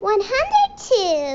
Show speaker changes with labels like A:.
A: 102